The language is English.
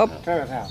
Up. Turn it out.